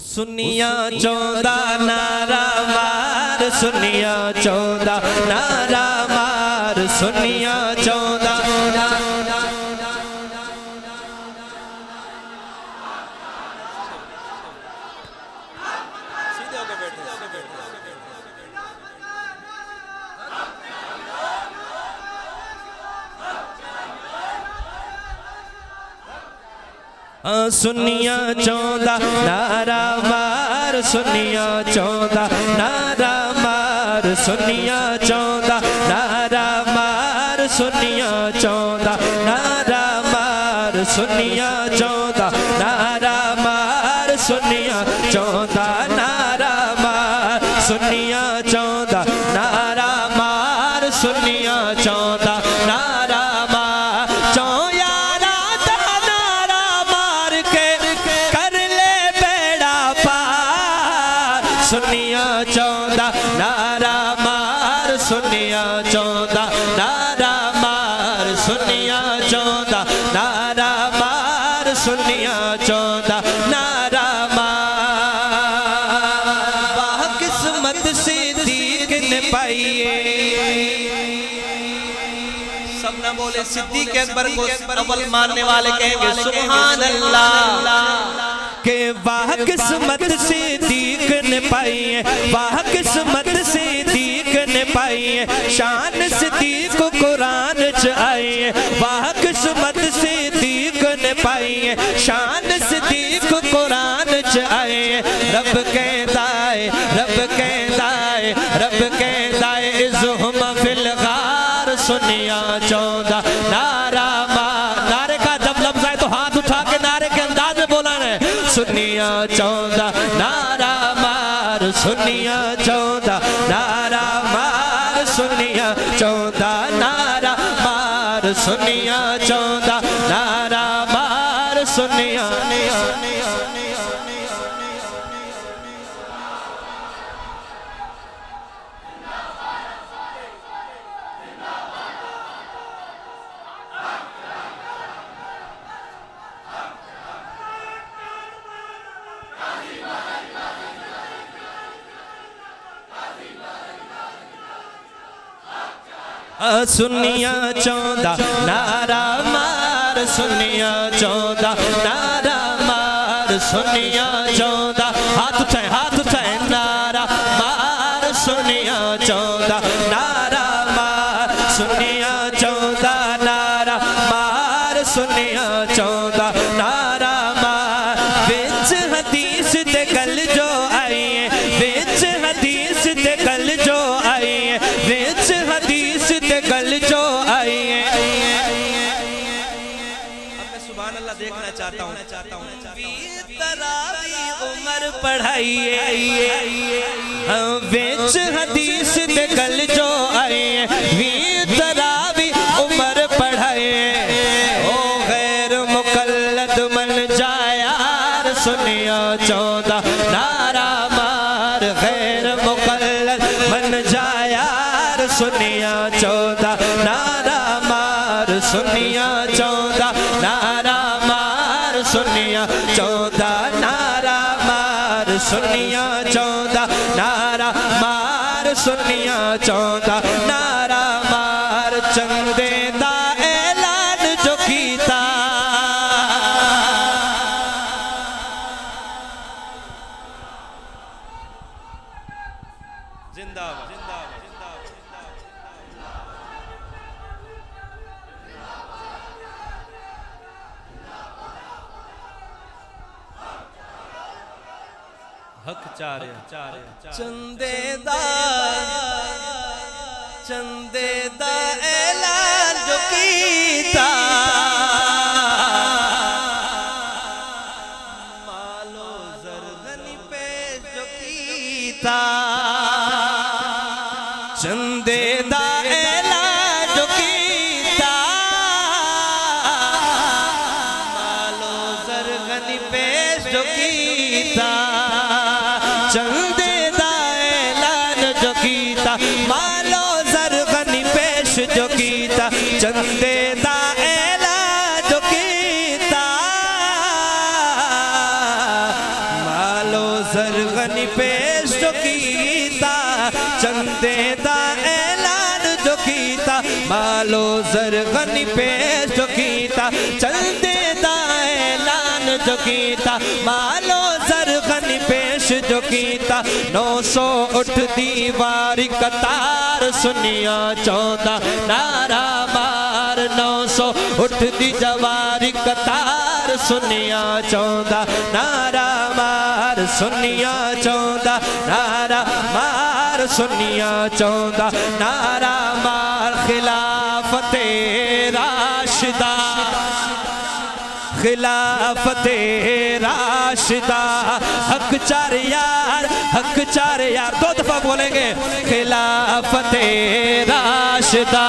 सुनिया चौदा नारा मार सुनिया चौदा नारा मार सुनिया चौदा सुनिया चौदा नारा मार सुनिया चौदा नारा मार सुनिया चौदा नारा मार सुनिया चौदा नारा मार सुनिया चौदा नारा मार सुनिया चौदा नारा मार सुनिया किस्मत से दीक पाइए सब न बोले सिद्दीक अकबर को अव्वल मानने वाले कहेंगे सुभान अल्लाह के वाह किस्मत से दीक ने पाई है वाह किस्मत से दीक ने पाई है शान से दीक कुरान च आई है वाह किस्मत से दीक ने पाई है शान से दीक कुरान च आए है रब कहता सुनिया चौदा। नारा मार नारे का जब लफ्ज आए तो हाथ उठा के नारे के अंदाज में बोला है सुनिया चौदा, नारा मार सुनिया चौदा। नारा मार सुनिया चौदा, नारा मार सुनिया चौदा। सुनिया चौदा नारा मार सुनिया चौदा नारा मार सुनिया चौदा। हाथ चाहता हूँ। उम्र पढ़ाइए। हाँ, बेच हदीस दे कल जो आए। वीर तरावी उम्र पढ़ाए। ओ गैर मुकल्लद मन जाया सुनियो चौदह। नारा मार गैर मुकल्लद मन जाया सुनियो चौदह। हक चारे चंदेदा चंदेदा ऐलान जो कीता चंदे दा ऐलान जो कीता। मालो जरगनी पेश जो कीता। चंदे दा ऐलान जो कीता। मालो जरगनी पेश जो कीता। चंदे दा ऐलान मालो पेश जो कीता। नौ सौ उठ दीवारी कतार सुनिया चौदा। नारा मार नौ सौ दी जवारी कतार सुनिया चौदा। नारा मार चौदा। नारा मार सुनिया चौदा। नारा मार खिलाफत राशिदा खिलाफत राशिदा। हक चार यार, हक चार यार। दो दफ़ा बोलेंगे खिलाफ खिलाफत राशिदा।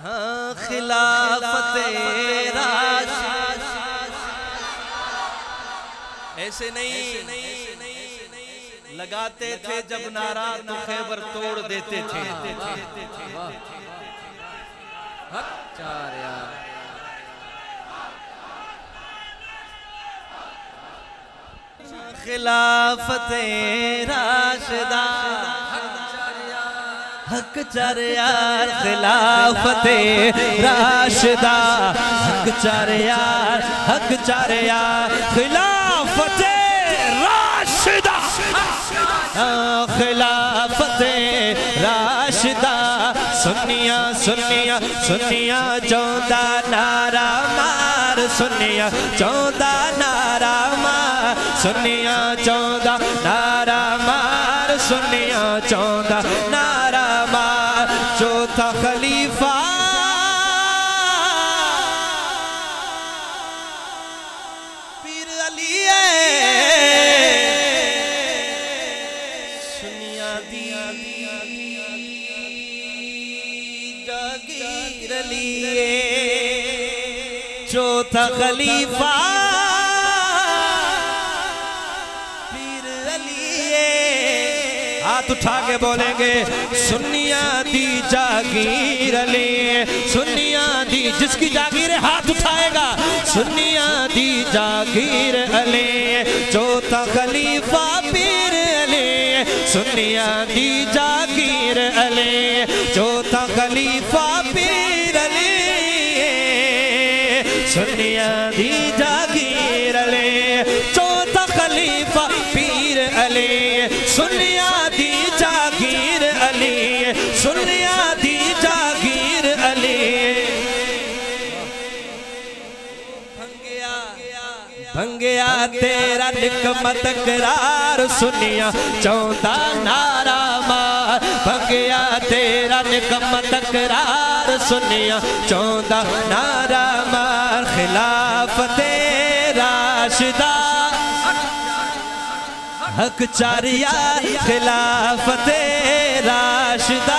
हाँ ऐसे नहीं। लगाते थे जब नारा तो खैबर तोड़ देते थे। खिलाफत राशिदा। हक चर यार खिलाफत राशिदा। हक चर यार हक चर यार हाँ, खिलाफत राशिदा सुनिया सुनिया सुनिया चौदा नारा मार सुनिया चौदा नारा मार सुनिया चौदा नारा मार सुनिया चौदा नारा मार चौथा खलीफा पीर अली चौथा खलीफा। पीर अली हाथ उठा के बोलेंगे सुनिया दी जागीर अली सुनिया दी जिसकी जागीर हाथ उठाएगा सुनिया दी जागीर अली चौथा खलीफा पीर अली सुनिया दी जागीर अली चौथा खलीफा पीर सुनिया दी जागीर अली चौथा खलीफा पीर अली। सुनिया दी जागीर अली सुनिया दी जागीर अली। भंगिया तेरा निकमत करार सुनिया चौथा नारा भंगिया तेरा निकम तकरार सुनिया चौदह नारा मार खिलाफ तेरा शिदा हक चारिया खिलाफ तेरा शिदा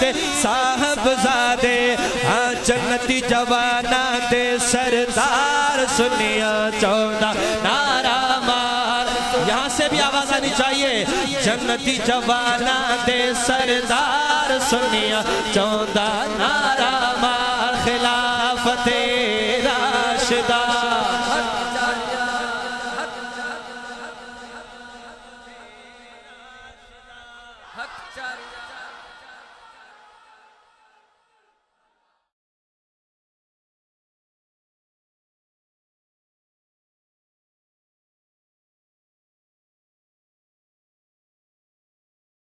दे साहबजादे हाँ जन्नती जवाना दे सरदार, सुनिया चौदह नारा मार। यहाँ से भी आवाज़ आनी चाहिए। जन्नती जवाना दे सरदार, सुनिया चौदह नारा मार। खिलाफत राशिदा